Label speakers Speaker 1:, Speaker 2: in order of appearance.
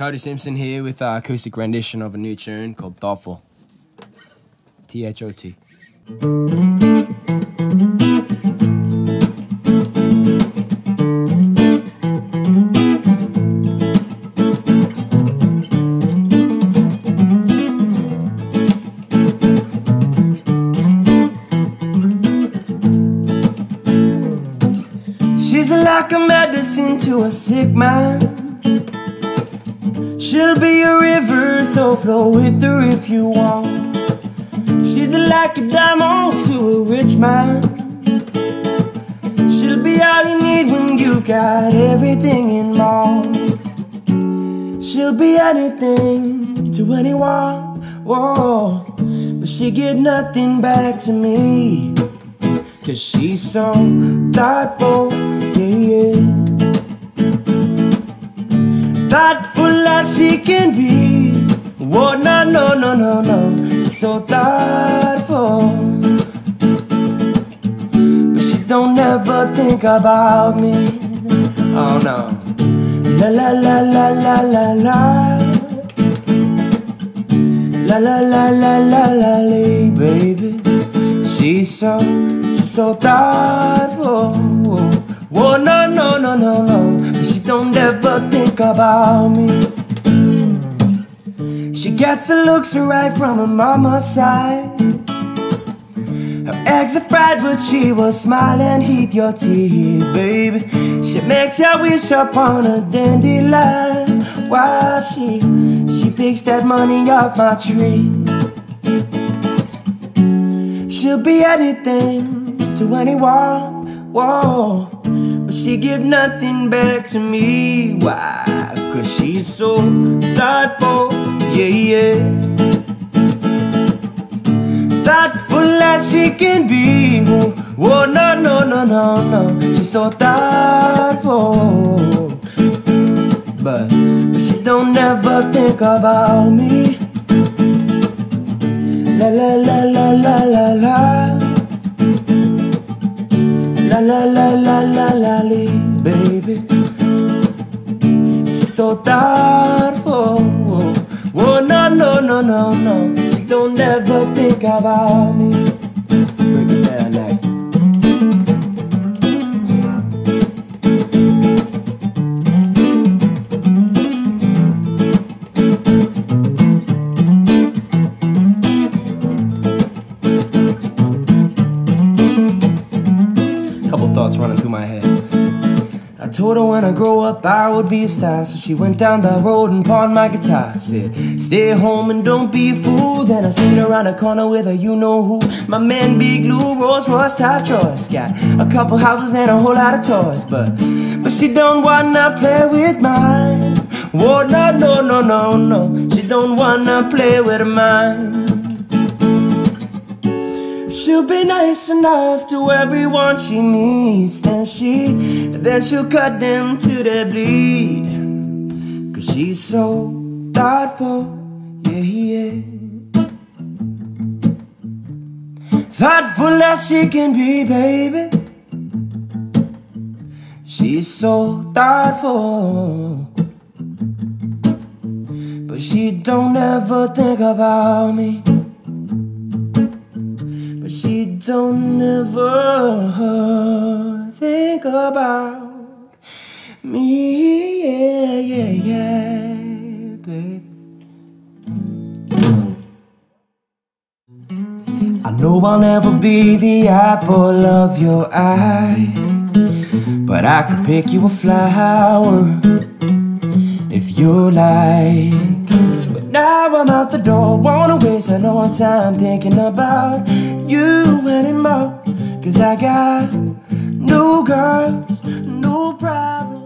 Speaker 1: Cody Simpson here with an acoustic rendition of a new tune called Thotful. T H O T.
Speaker 2: She's like a medicine to a sick man. She'll be a river, so flow with her if you want. She's like a diamond to a rich man. She'll be all you need when you've got everything in mind. She'll be anything to anyone, whoa. But she get nothing back to me. Cause she's so thoughtful, yeah, yeah. Thoughtful as she can be. Whoa, oh, no, no, no, no, no. So thoughtful. But she don't ever think about me. Oh no. La la la la la la la. La la la la la la la, baby. She's so, she's so thoughtful. Whoa, oh, no, no, no, no, no. But she don't ever think about me. She gets her looks right from her mama's side. Her eggs are fried, but she will smile and heat your tea, baby. She makes you wish upon a dandelion while she she picks that money off my tree. She'll be anything to anyone, whoa. But she give nothing back to me. Why? Cause she's so thoughtful, yeah, yeah. Thoughtful as she can be. Whoa, no, no, no, no, no. She's so thoughtful. But, she don't ever think about me. La la la la la la la La la la la la la baby She's so thoughtful no She don't ever think about me I told her when I grow up I would be a star. So she went down the road and pawned my guitar. Said, stay home and don't be a fool. Then I seen her around the corner with a you know who. My man Big Lou, Rolls Royce, top choice. Got a couple houses and a whole lot of toys. But, but she don't wanna play with mine. Whoa, no, no, no, no, no. She don't wanna play with mine She'll be nice enough to everyone she meets. Then she, then she'll cut them to the bleed. Cause she's so thoughtful, yeah, yeah. Thoughtful as she can be, baby. She's so thoughtful. But she don't ever think about me. Don't ever think about me, yeah, yeah, yeah, baby. I know I'll never be the apple of your eye, but I could pick you a flower if you like. Now I'm out the door, wanna waste no time thinking about you anymore. Cause I got new girls, new problems.